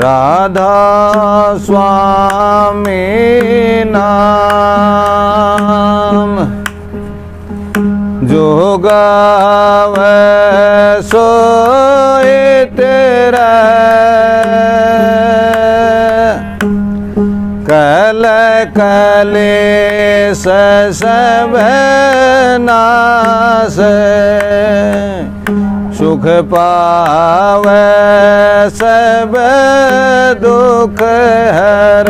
राधा स्वामी नाम। जो सोए तेरा। कल कले सब नास पावे सब दुख हर।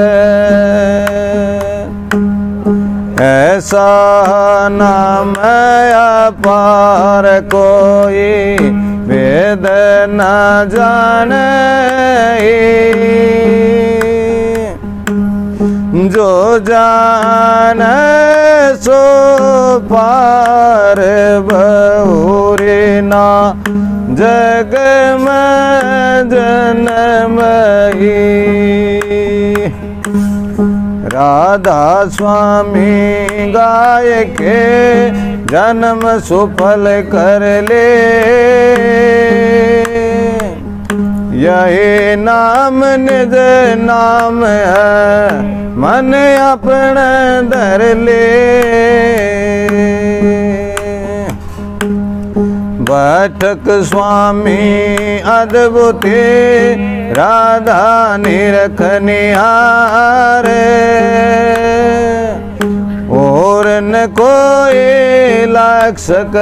ऐसा नाम अपार कोई वेद न जाने। जो जान सो पार बहुरे ना। जग में राधा स्वामी गाय के जन्म सुफल कर ले। यही नाम निज नाम है मन अपना धर ले। बैठक स्वामी अद्भुते राधा निरखनिहार और न कोई लाख सक।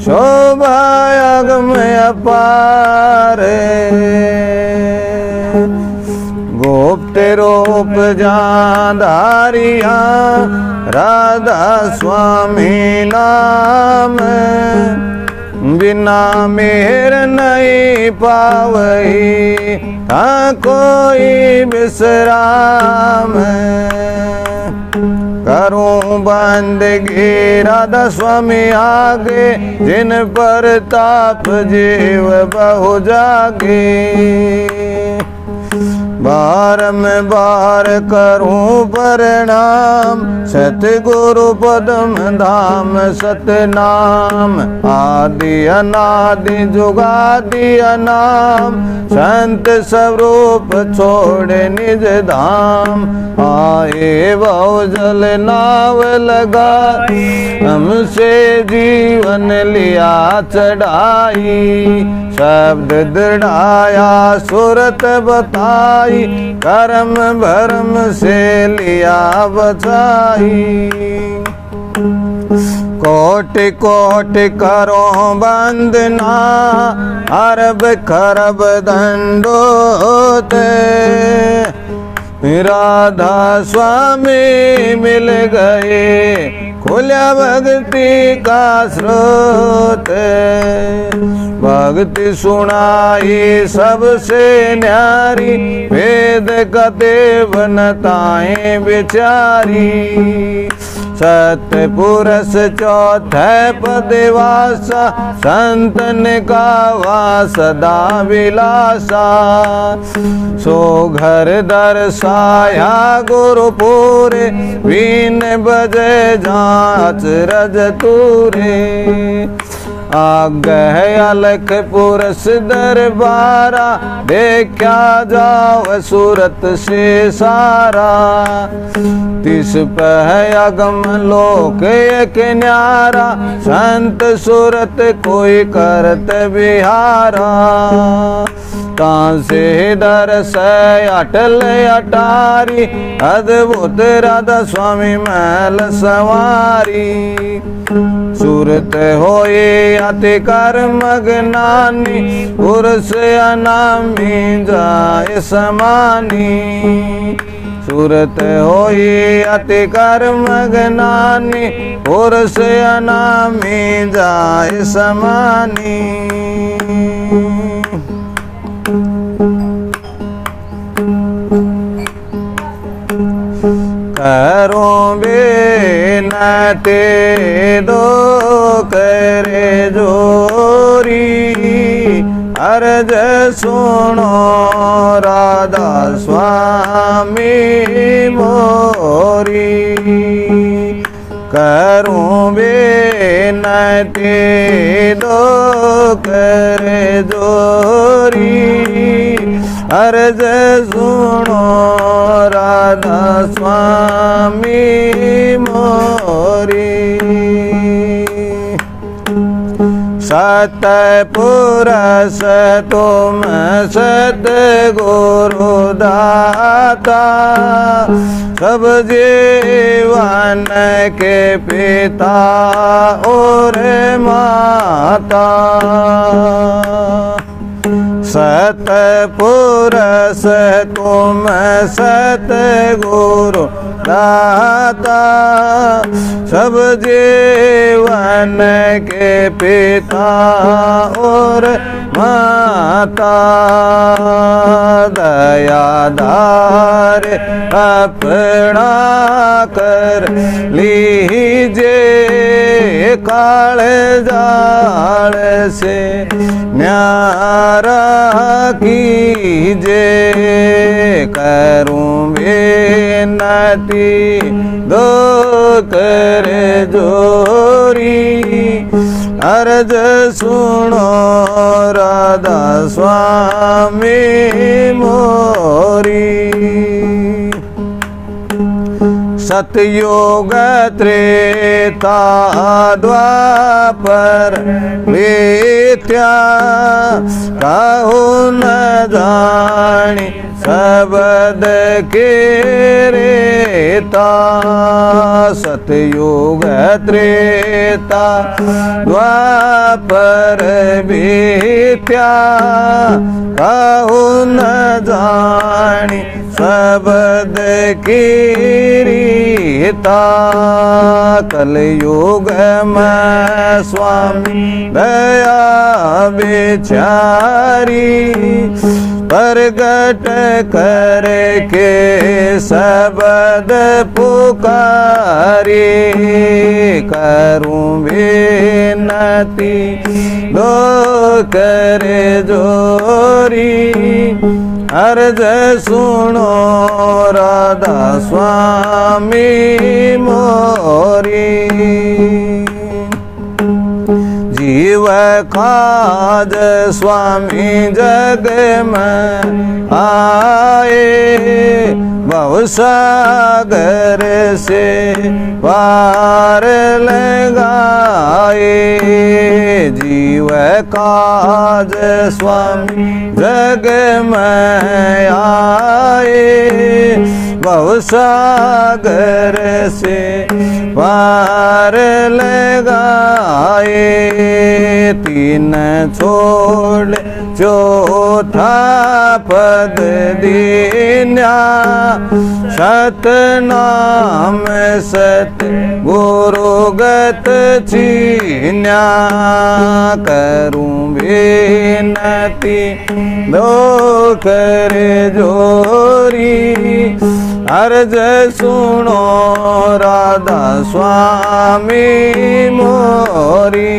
शोभा अगम अपार गुप्त रूप जाधारिया, राधा स्वामी नाम बिना मेर नहीं पावही था कोई विश्राम करूँ बंदगी राधा स्वामी आगे जिन पर ताप जीव बहु जागे। बार में बार करूँ प्रणाम। सतगुरु पदम धाम, सतनाम। आदि अनादि जुगादि अनाम। संत स्वरूप छोड़े निज धाम। आए बहु जल नाव लगा हमसे जीवन लिया चढ़ाई। शब्द दृढ़ाया, सुरत बताई। कर्म भरम से लिया बचाई। कोट कोट करो बंदना अरब खरब दंडोत राधा स्वामी मिल गए खुला भक्ति का स्रोत। भक्ति सुनाई सबसे न्यारी, वेद कते बनताएँ बिचारी सत्य पुरस चौथे पदवासा संतन का वास सदा विलासा। सो घर दर्शाया गुरुपुरे बीन बजे जाच रज तूरे अलख पुरस दरबारा देखा जाओ सूरत से सारा तिस पह अगम लोक एक न्यारा, संत सूरत कोई करत बिहारा। से दरस अटल अटारी, अद्भुत राधा स्वामी महल सवारी। सूरत होए अति कर्म ज्ञानी पुरुष अनामी जाए समानी। सूरत होई अति कर्म ज्ञानी पुरुष अनामी जाए समानी। करो बेनते दो करे जोरी। अर्ज़ सुनो राधा स्वामी मोरी। करूँ बेनती दो कर जोरी। अर्ज़ सुनो राधा स्वामी मोरी। सत पुरस तुम सत गुरु दाता। सब जीवन के पिता और माता। सत पुरस तुम सत गुरु दाता, सब जीवन के पिता और माता, दयादार अपना कर लीजे काल जाल से न्यारा कीजे करूँ बेनती दो कर जोरी। अर्ज़ सुनो राधा स्वामी मोरी सतयोग त्रेता द्वापर कहु न जानी शबद के रेता। सतयोग त्रेता द्वापर मिथ्या कहु न जानी शबद की रीता कलयुग में स्वामी दया बेचारी प्रगट करके शबद पुकारी करूँ बेनती दो कर जोरी अर्ज सुनो राधा स्वामी मोरी। जीव खाज स्वामी जग में आए बहुसागर से पार लगाए। जीव काज स्वामी जग में आए। बहुसागर से पार लगाए। तीन छोड़ चौथा पद दीन्या। सत नाम सत गुरुगत छीन्या करूँ बेनती दो कर जोरी। अर्ज़ सुनो राधा स्वामी मोरी।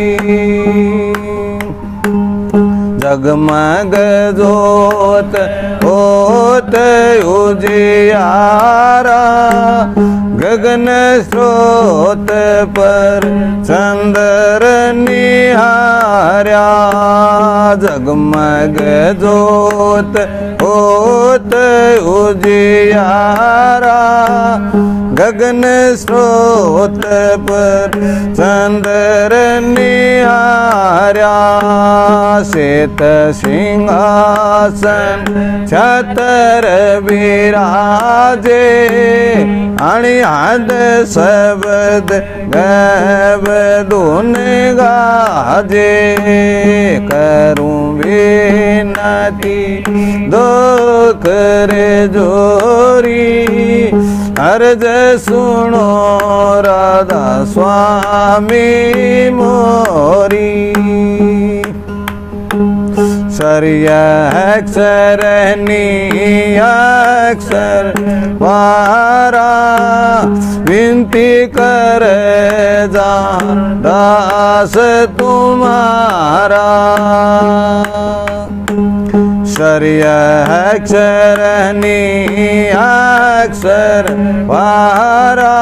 जगमग जोत होत उजियारा, गगन स्रोत पर चंद्र निहार्या। जगमग जोत होत उजियारा, गगन स्रोत पर चंद्र निहार्या श्वेत सिंहासन, छतर विराजे आणि हात शब्द गब दोन गाजे। करूँ विनती दो कर जोरी, अर्ज़ सुनो राधा स्वामी मोरी। सरय अक्षर अक्षर वारा। विनती कर जा दास तुम्हारा। शर्य अक्षर अक्षर पारा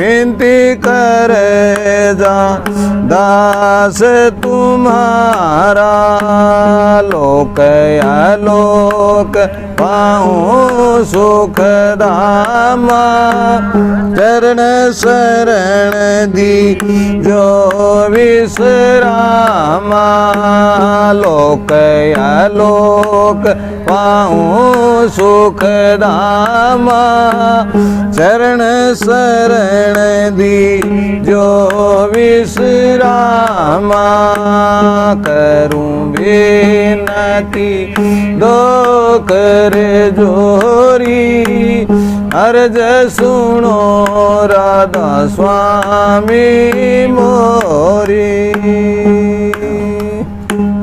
विनती कर जा दास तुम्हारा लोक आलोक पाऊँ सुख धामा, चरण शरण दी जो विश्रामा। लोक आलोक पाऊँ सुख धामा, चरण शरण दी जो विश्रामा। करूँ बेनती दो कर जोरी। अर्ज़ सुनो राधा स्वामी मोरी।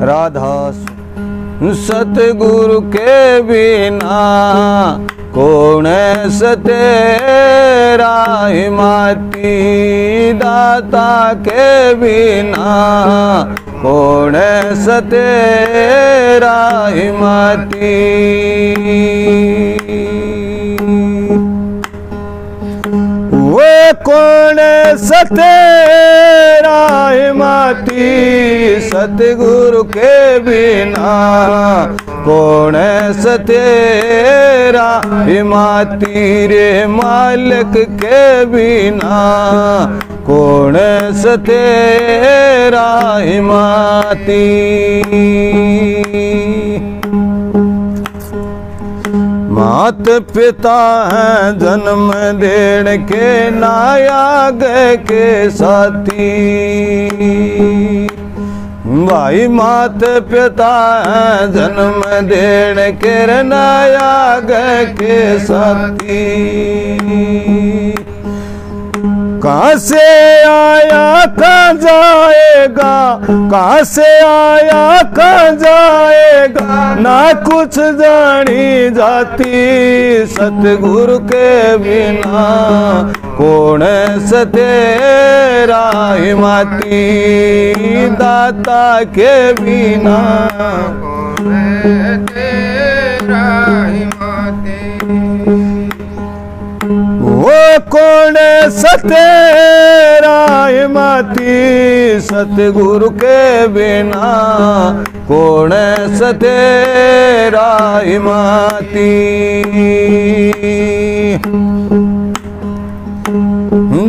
राधा सतगुरु के बिना कौन सतेरा? हिमाती दाता के बिना कौन सतेरा हिमाती वो कौन सतेरा हिमाती सतगुरु के बिना कौन सतेरा हिमाती रे मालिक के बिना कौन सतेरा हिमाती मात? पिता है जन्म देण के नायाग के साथी। भाई मात पिता है जन्म देण के नायाग के साथी। कहाँ से आया, कहाँ जाएगा? कहाँ से आया, कहाँ जाएगा? ना कुछ जानी जाती सतगुरु के बिना। कौन सतेरा हिमाती दाता के बिना? तेरा वो कौन सतेरा हिमाती सतगुरु के बिना। कौन सतेरा माती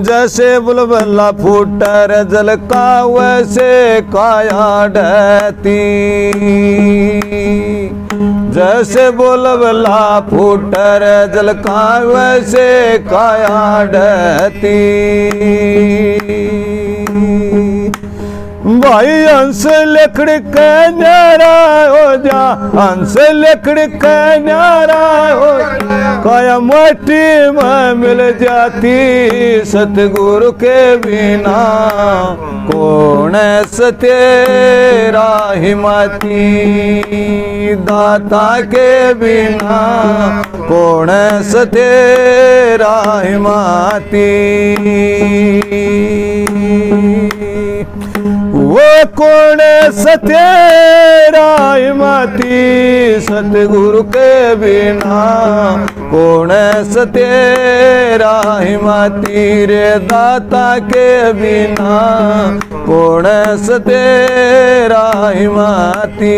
जैसे बुलबला फूटर जल का वैसे काया डहती जैसे बोलबला फूटर जल का वैसे काया डहती। भाई हंस लकड़ के न्यारा हो जा, हंस लकड़ के न्यारा हो काया माटी में मिल जाती सतगुरु के बिना। कौन सतेरा हिमाती दाता के बिना? कौन सतेरा हिमाती? वो कौन सतेरा माती सतगुरु के बिना? कौन सतेरा माती रे दाता के बिना? कौन सतेरा हिमाती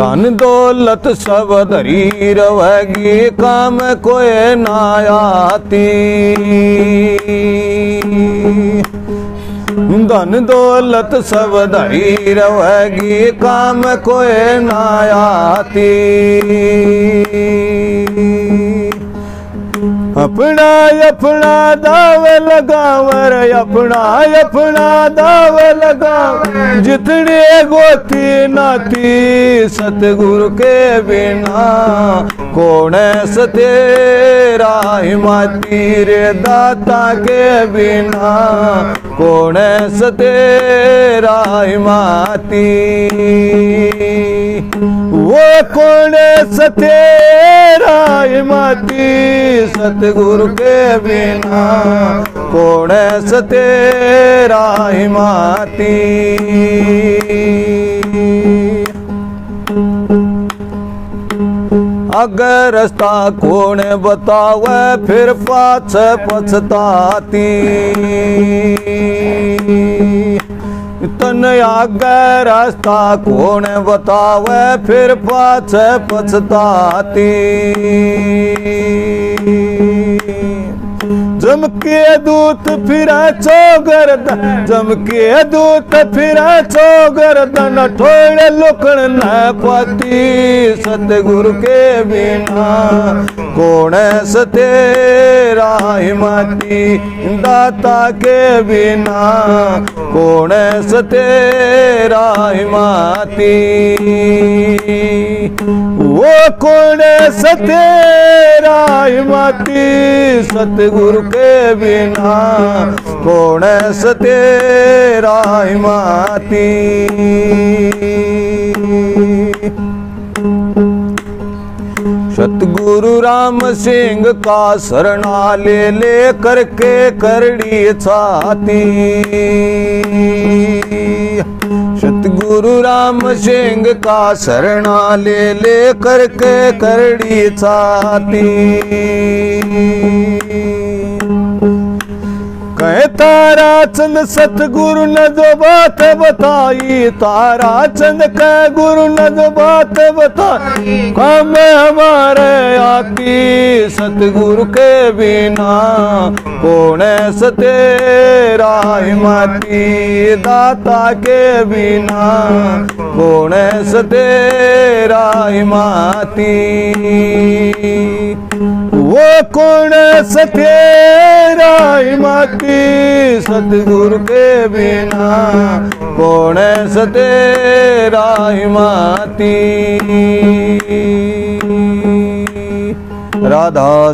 धन दौलत सब धरी रवगी काम कोई ना आती धन दौलत सब धरी रवगी काम कोई ना आती अपना अपना दाव लगावर, अपना अपना दाव लगाव जितने गोती नाती सतगुरु के बिना, कौन सतेरा हिमाती रे दाता के बिना? कौन सतेरा हिमाती वो कौन सतेरा? हिमाती सतगुरु के बिना। कौन सतेरा? हिमाती अगर रास्ता कौन बतावे, फिर पाछ पछताती। तन आगे रास्ता कौन बतावे फिर पाछ पछताती जमके दूत फिरा चौगरदन जमके दूत फिरा चौगरदन ठोड़ लुकण न पाती सतगुरु के बिना कौन सतेरा हिमाती दाता के बिना कौन सतेरा हिमाती वो कौन सतेरा हिमाती सतगुरु के बिना कौन सतेरा हिमाती सतगुरु राम सिंह का शरणा ले ले करके करड़ी छाती. सतगुरु राम सिंह का शरणा ले ले करके करड़ी छाती. कहे तारा चंद, सतगुरु ने जो बात बताई। तारा चंद कह गुरु ने जो बात बताई। हम हमारे आती सतगुरु के बिना कौन सतेरा हिमाती दाता के बिना कौन सतेरा हिमाती वो कौन राय माती सतगुरु के बिना? कौन सतेरा माती राधा